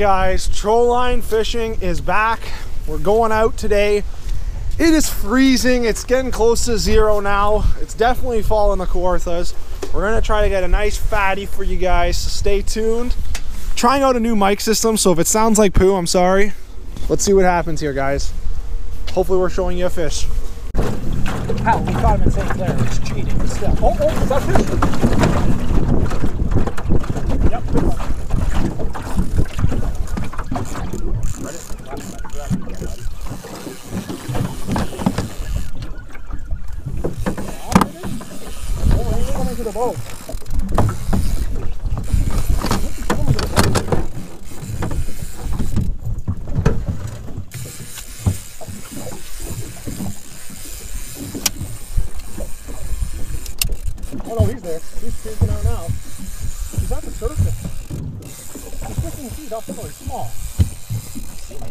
guys, troll line fishing is back. We're going out today. It is freezing. It's getting close to zero now. It's definitely falling the Kawarthas. We're gonna try to get a nice fatty for you guys, so stay tuned. Trying out a new mic system, so if it sounds like poo, I'm sorry. Let's see what happens here, guys. Hopefully we're showing you a fish. Hell, we caught him in St. Clair. It's cheating. Still. Oh, oh, is that fish? Yep, good one. Oh, he's coming to the boat. Oh no, he's there. He's freaking out now. He's at the surface. He's 15 feet up really small.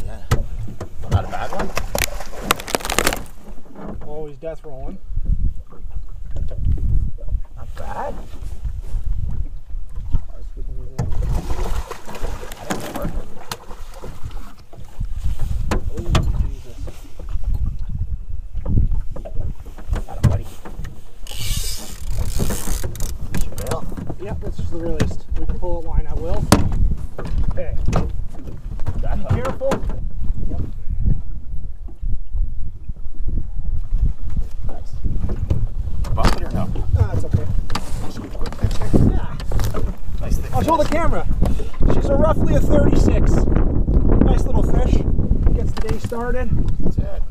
Yeah. Not a bad one. Oh, he's death rolling. Not bad. Oh, Jesus. Got him, buddy. Real. Yep, that's just the released. We can pull it line at will. Okay. Got Be careful. Yep. Nice. Bump it or no? Ah, it's okay. Yeah. Show the camera. She's a roughly a 36. Nice little fish. Gets the day started. That's it.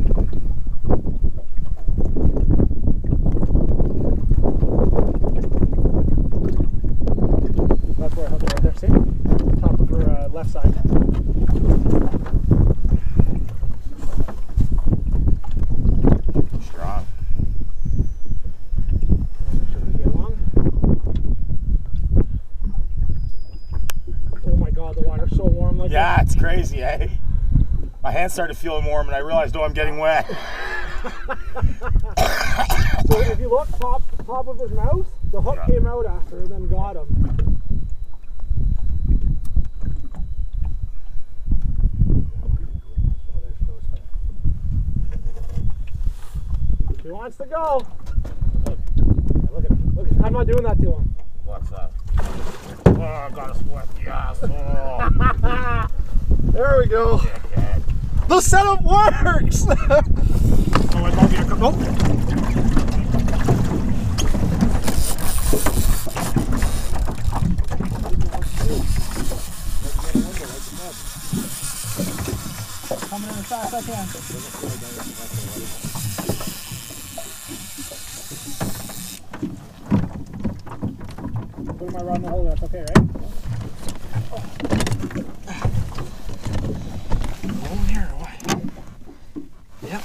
That's where I hooked it right there. See? Top of her uh, left side. Strong. Should we get along? Oh my god, the water's so warm like Yeah, it's crazy, eh? My hands started feeling warm and I realized, oh, I'm getting wet. So if you look top top of his mouth, the hook Yeah. came out after and then got him. He wants to go. Look at him. Look at I'm not doing that to him. What's that? Oh, I got a sweat. Yes. Oh, There we go. The setup works! Oh, I love you. Oh. Coming in as fast as I can. My rod in the hole, that's okay, right? Oh, here, what? Yep.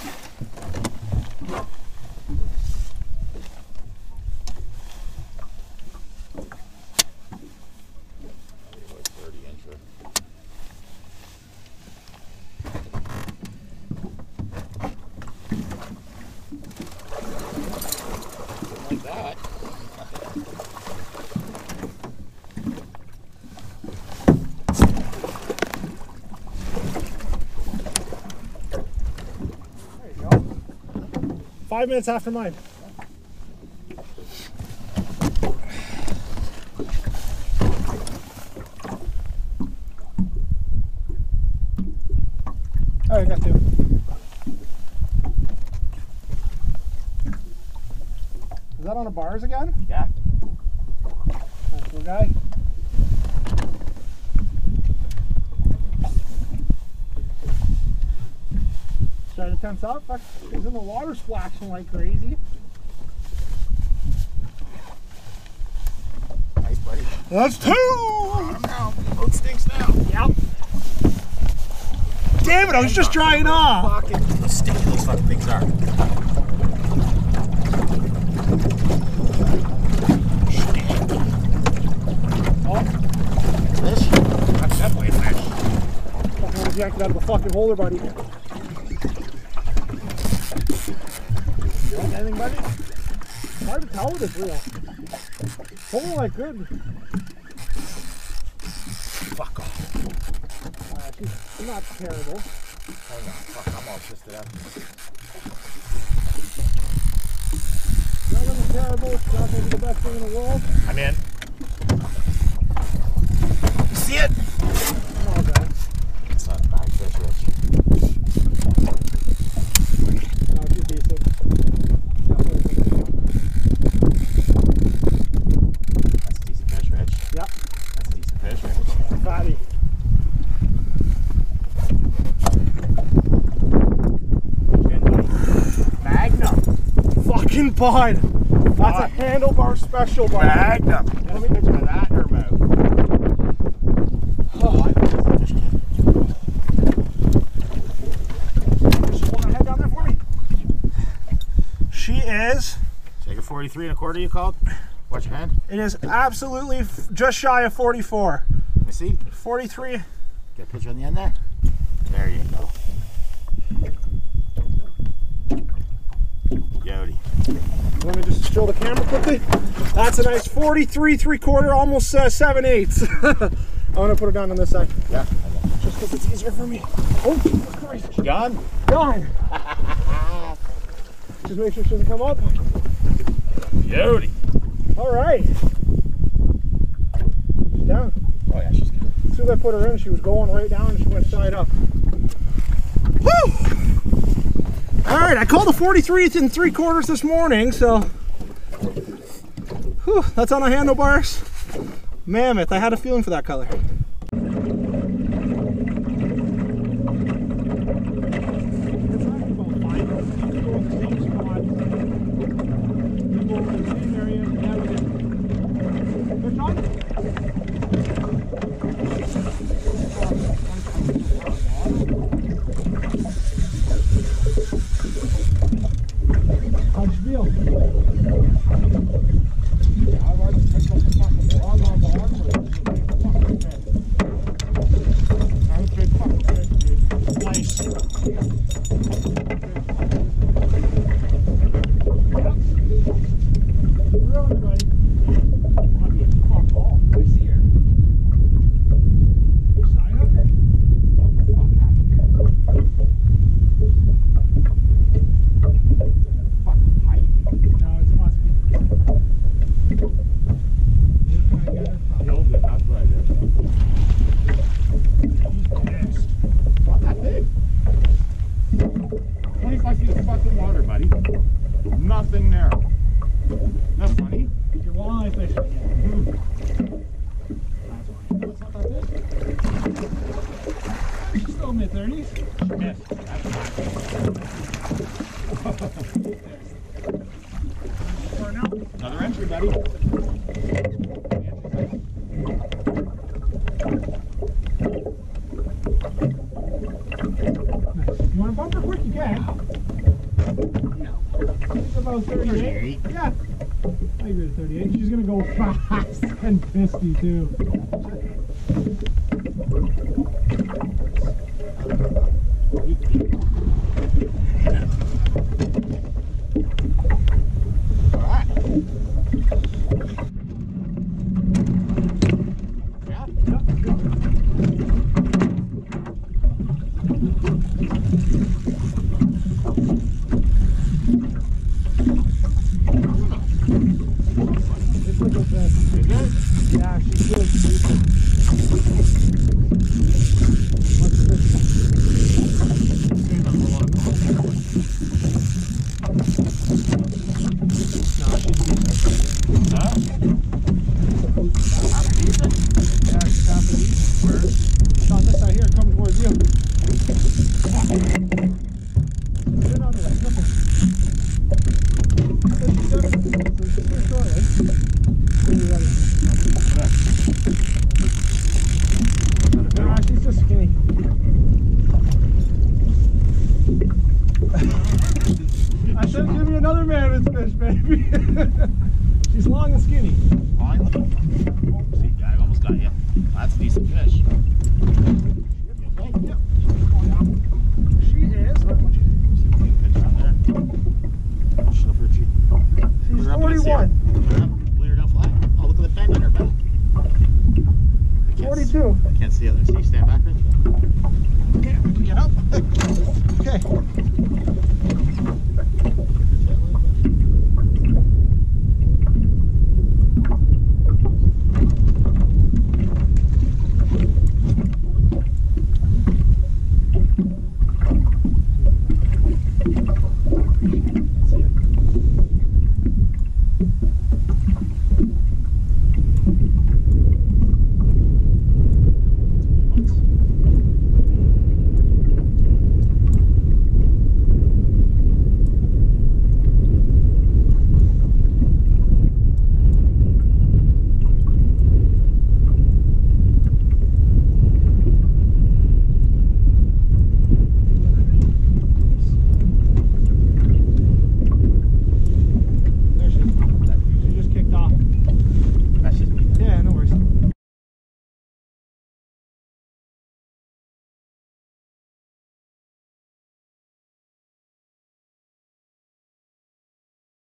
Like that. There you go. Five minutes after mine. All right, got two. Is that on the bars again? Yeah. Nice little guy. Tense up. Fuck, He's in the water splashing like crazy. Nice, buddy. That's two! Now. Boat stinks now. Yep. Damn it, I was just drying off! Fucking. How sticky those fucking things are. Oh, Fish? That's definitely a fish. fucking yanked out of the fucking holder, buddy. Buddy? It's hard to tell with this reel. Holding like good. Fuck off. not terrible. Hang on. Fuck, I'm all twisted up. Not terrible. It's not gonna be the best thing in the world. I'm in. You see it? Not all bad. It's not a bad fish, Rich. No, she's decent. Definitely decent. That's a decent fish, Rich. Yep. That's a decent fish, Rich. Fatty. Magnum. Fucking bud. That's a handlebar special, bud. Magnum. Let me picture of that in her mouth. Oh, just kidding. Just hold that head down there for me. She is. Take a 43 and a quarter, you called? Watch your hand. It is absolutely just shy of 44. Let me see. 43. Get a picture on the end there. There you go. Yodi. Let me just show the camera quickly. That's a nice 43 three quarter, almost uh, seven eighths. I'm gonna put it down on this side Yeah. just because it's easier for me. Oh, Jesus Christ. Gone? Done. just make sure she doesn't come up. Beauty. All right. She's down. Oh yeah, she's down. As soon as I put her in, she was going right down and she went side up. Woo! All right, I called a 43 and three quarters this morning, so whew, that's on the handlebars. Mammoth, I had a feeling for that color. How'd you feel? Nice. No, it's a muskie. Where can I get her from? Killed it, that's what I did. He's pissed. Not that big. 25 feet of fucking water, buddy. Nothing there. 38? Yeah. I agree with 38. She's going to go fast and 52. It's like a fish. Is it? Yeah, she's good. What's this? No, she's decent. Huh? Yeah, she's half a decent. Where? It's on this side here, coming towards you. Get out of there, sniffer. So she's seven- so she's here shortly. When you're ready. Nah, she's just skinny. I said, give me another mammoth fish, baby. She's long and skinny. Finally. Oh, see, I almost got you. That's a decent fish. You okay? Yep. She is. See if we can pitch on there. She'll hurt you. She's Put her up against the 41. air. Put her up. Lay her down flat. Oh, look at the bend in her back. I can't 42. I can't see it. there. See, stand back, Rich. Okay.